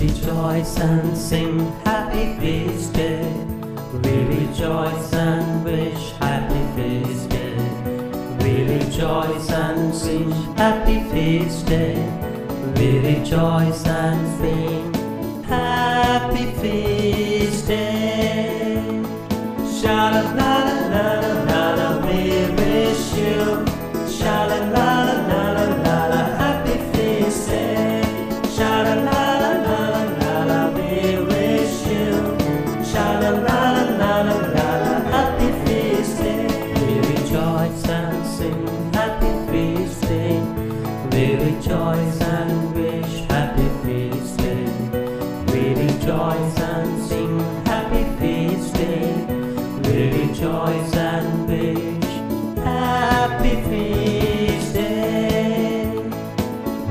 rejoice and sing happy feast day. We rejoice and wish happy feast day. We rejoice and sing happy feast day. We rejoice and sing happy rejoice and wish happy feast day. We rejoice and sing happy feast day. We rejoice and wish happy feast day.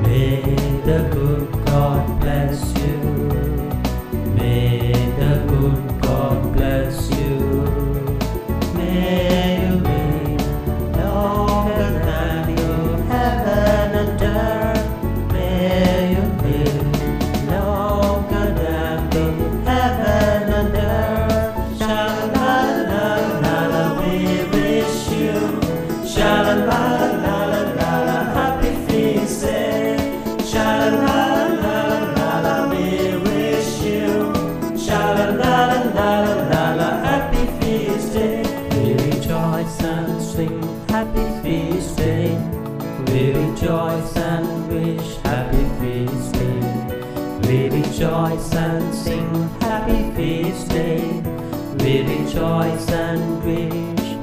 May the good God bless you. May the good sing happy feast day. We rejoice and wish happy feast day. We rejoice and sing happy feast day. We rejoice and wish